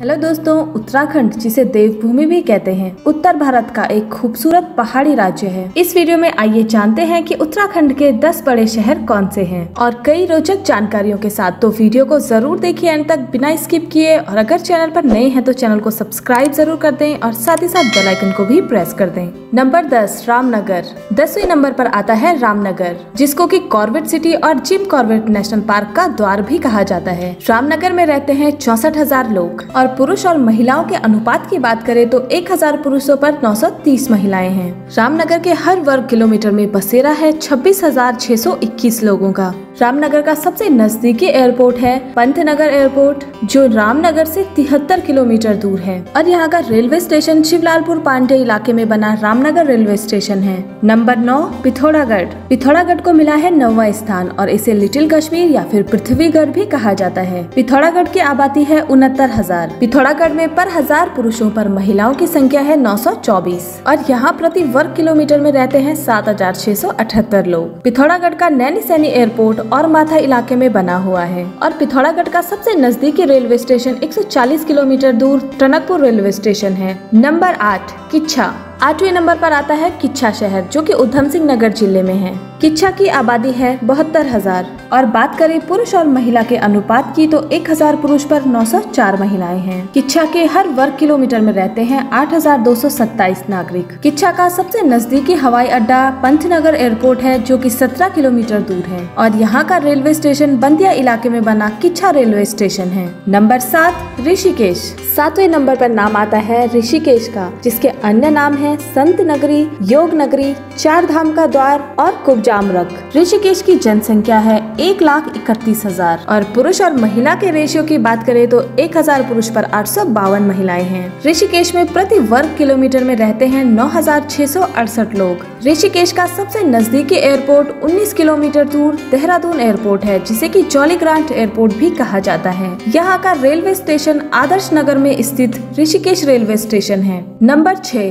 Hello दोस्तों, उत्तराखंड, जिसे देवभूमि भी कहते हैं, उत्तर भारत का एक खूबसूरत पहाड़ी राज्य है। इस वीडियो में आइए जानते हैं कि उत्तराखंड के 10 बड़े शहर कौन से हैं। और कई रोचक जानकारियों के साथ तो वीडियो को ज़रूर देखिए एंड तक बिना स्किप किए। और अगर चैनल पर नए हैं तो चैनल को सब्सक्राइब ज़रूर कर दें और साथ ही साथ बेलाइकन को भी प्रेस कर दें। नंबर दस, रामनगर। दसवीं नंबर पर आता है रामनगर, जिसको की कॉर्बेट सिटी और जिम कॉर्बेट नेशनल पार्क का द्वार भी कहा जाता है। रामनगर में रहते हैं चौसठ लोग और पुरुष और महिलाओं के अनुपात की बात करें तो 1000 पुरुषों पर 930 महिलाएँ हैं। रामनगर के हर वर्ग किलोमीटर में बसेरा है 26,621 लोगों का। रामनगर का सबसे नजदीकी एयरपोर्ट है पंतनगर एयरपोर्ट जो रामनगर से तिहत्तर किलोमीटर दूर है। और यहाँ का रेलवे स्टेशन शिवलालपुर पांडे इलाके में बना रामनगर रेलवे स्टेशन है। नंबर नौ पिथौरागढ़। पिथौरागढ़ को मिला है नौवा स्थान और इसे लिटिल कश्मीर या फिर पृथ्वीगढ़ भी कहा जाता है। पिथौरागढ़ की आबादी है उनहत्तर हज़ार। पिथौरागढ़ में पर हज़ार पुरुषों पर महिलाओं की संख्या है 924 और यहाँ प्रति वर्ग किलोमीटर में रहते हैं 7,678 लोग। पिथौरागढ़ का नैनी सैनी एयरपोर्ट और माथा इलाके में बना हुआ है और पिथौरागढ़ का सबसे नजदीकी रेलवे स्टेशन 140 किलोमीटर दूर टनकपुर रेलवे स्टेशन है। नंबर आठ किच्छा। आठवें नंबर पर आता है किच्छा शहर जो कि उधम सिंह नगर ज़िले में है। किच्छा की आबादी है बहत्तर हज़ार। और बात करें पुरुष और महिला के अनुपात की तो एक हज़ार पुरुष पर 904 महिलाएँ हैं। किच्छा के हर वर्ग किलोमीटर में रहते हैं 8,227 नागरिक। किच्छा का सबसे नजदीकी हवाई अड्डा पंतनगर एयरपोर्ट है जो कि 17 किलोमीटर दूर है। और यहाँ का रेलवे स्टेशन बंदिया इलाके में बना किच्छा रेलवे स्टेशन है। नंबर सात ऋषिकेश। सातवें नंबर पर नाम आता है ऋषिकेश का जिसके अन्य नाम है संत नगरी, योग नगरी चार धाम का द्वार और कुबजामरक ऋषिकेश की जनसंख्या है एक लाख इकतीस हज़ार। और पुरुष और महिला के रेशियो की बात करें तो एक हज़ार पुरुष पर आठ सौ बावन महिलाएँ हैं। ऋषिकेश में प्रति वर्ग किलोमीटर में रहते हैं नौ हज़ार छह सौ अड़सठ लोग। ऋषिकेश का सबसे नजदीकी एयरपोर्ट 19 किलोमीटर दूर देहरादून एयरपोर्ट है, जिसे की जॉली ग्रांट एयरपोर्ट भी कहा जाता है। यहाँ का रेलवे स्टेशन आदर्श नगर में स्थित ऋषिकेश रेलवे स्टेशन है। नंबर छह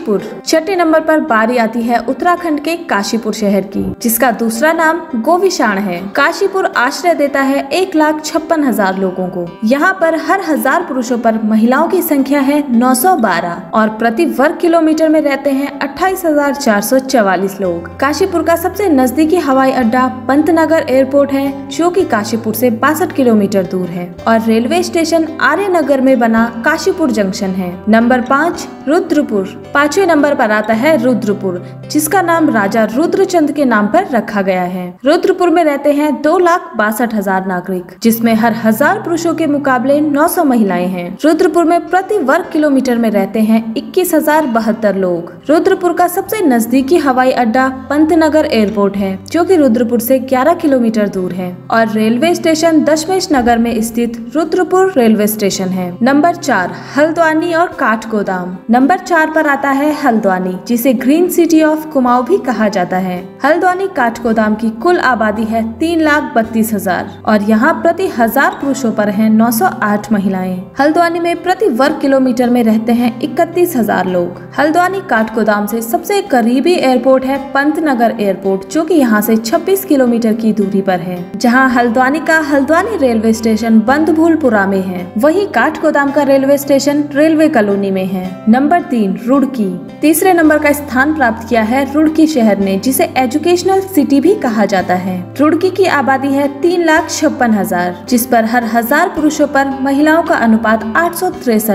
काशीपुर। छठे नंबर पर बारी आती है उत्तराखंड के काशीपुर शहर की, जिसका दूसरा नाम गोविशाण है। काशीपुर आश्रय देता है एक लाख छप्पन हज़ार लोगों को। यहाँ पर हर हज़ार पुरुषों पर महिलाओं की संख्या है 912 और प्रति वर्ग किलोमीटर में रहते हैं अट्ठाईस लोग। काशीपुर का सबसे नजदीकी हवाई अड्डा पंतनगर एयरपोर्ट है, जो की काशीपुर से बासठ किलोमीटर दूर है। और रेलवे स्टेशन आर्य नगर में बना काशीपुर जंक्शन है। नंबर पाँच रुद्रपुर। पांचवे नंबर पर आता है रुद्रपुर, जिसका नाम राजा रुद्रचंद के नाम पर रखा गया है। रुद्रपुर में रहते हैं दो लाख बासठ हज़ार नागरिक, जिसमें हर हज़ार पुरुषों के मुकाबले 900 महिलाएँ हैं। रुद्रपुर में प्रति वर्ग किलोमीटर में रहते हैं इक्कीस हज़ार बहत्तर लोग। रुद्रपुर का सबसे नजदीकी हवाई अड्डा पंतनगर एयरपोर्ट है, जो कि रुद्रपुर से 11 किलोमीटर दूर है। और रेलवे स्टेशन दशमेश नगर में स्थित रुद्रपुर रेलवे स्टेशन है। नंबर चार, हल्द्वानी और काठगोदाम। नंबर चार पर आता है हल्द्वानी, जिसे ग्रीन सिटी ऑफ़ कुमाऊं भी कहा जाता है। हल्द्वानी काठगोदाम की कुल आबादी है तीन लाख बत्तीस हज़ार और यहाँ प्रति हज़ार पुरुषों पर है 908 महिलाएँ। हल्द्वानी में प्रति वर्ग किलोमीटर में रहते हैं इकतीस हज़ार लोग। हल्द्वानी काठगोदाम से सबसे करीबी एयरपोर्ट है पंतनगर एयरपोर्ट, जो कि यहाँ से 26 किलोमीटर की दूरी पर है, जहाँ हल्द्वानी का हल्द्वानी रेलवे स्टेशन बंदभूलपुरा में है। वही काठगोदाम का रेलवे स्टेशन रेलवे कॉलोनी में है। नंबर तीन, रुड़की। तीसरे नंबर का स्थान प्राप्त किया है रुड़की शहर ने, जिसे एजुकेशनल सिटी भी कहा जाता है। रुड़की की आबादी है तीन लाख छप्पन हज़ार, जिस पर हर हज़ार पुरुषों पर महिलाओं का अनुपात आठ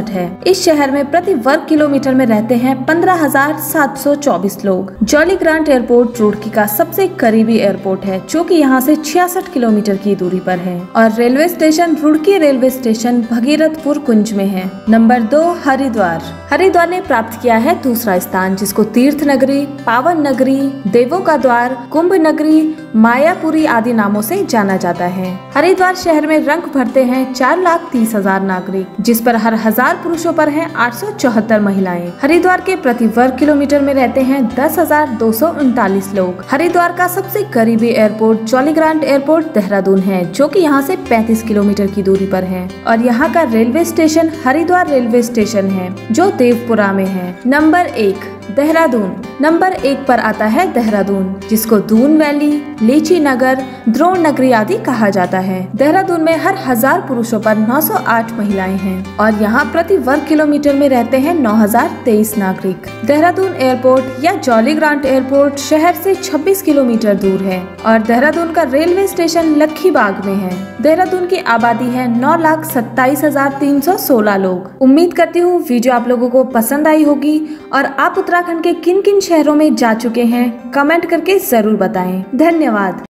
है। इस शहर में प्रति वर्ग किलोमीटर में रहते हैं पंद्रह हज़ार सात सौ चौबीस लोग। जॉली ग्रांट एयरपोर्ट रुड़की का सबसे करीबी एयरपोर्ट है, जो कि यहाँ से छियासठ किलोमीटर की दूरी पर है। और railway station Roorkee railway station Bhagirathpur Kunj में है। नंबर दो, हरिद्वार। हरिद्वार ने प्राप्त किया है दूसरा स्थान जिसको तीर्थ नगरी, पावन नगरी, देवों का द्वार, कुंभ नगरी, मायापुरी आदि नामों से जाना जाता है। हरिद्वार शहर में रंग भरते हैं चार लाख तीस हज़ार नागरिक, जिस पर हर हज़ार पुरुषों पर है आठ सौ चौहत्तर महिलाएँ। हरिद्वार के प्रति वर्ग किलोमीटर में रहते हैं दस हज़ार दो सौ उनतालीस लोग। हरिद्वार का सबसे करीबी एयरपोर्ट जॉलीग्रांट एयरपोर्ट देहरादून है, जो कि यहाँ से 35 किलोमीटर की दूरी पर है। और यहाँ का railway station Haridwar railway station है, जो देवपुरा में है। नंबर एक। देहरादून। नंबर एक पर आता है देहरादून, जिसको दून वैली, लीची नगर, द्रोण नगरी आदि कहा जाता है। देहरादून में हर हज़ार पुरुषों पर 908 महिलाएँ हैं और यहाँ प्रति वर्ग किलोमीटर में रहते हैं 9023 नागरिक। देहरादून एयरपोर्ट या जॉली ग्रांट एयरपोर्ट शहर से 26 किलोमीटर दूर है और देहरादून का रेलवे स्टेशन लखी बाग में है। देहरादून की आबादी है नौ लाख सत्ताईस हज़ार तीन सौ सोलह लोग। उम्मीद करती हूँ वीडियो आप लोगों को पसंद आई होगी और आप उत्तराखंड के किन किन शहरों में जा चुके हैं कमेंट करके ज़रूर बताएँ। धन्यवाद।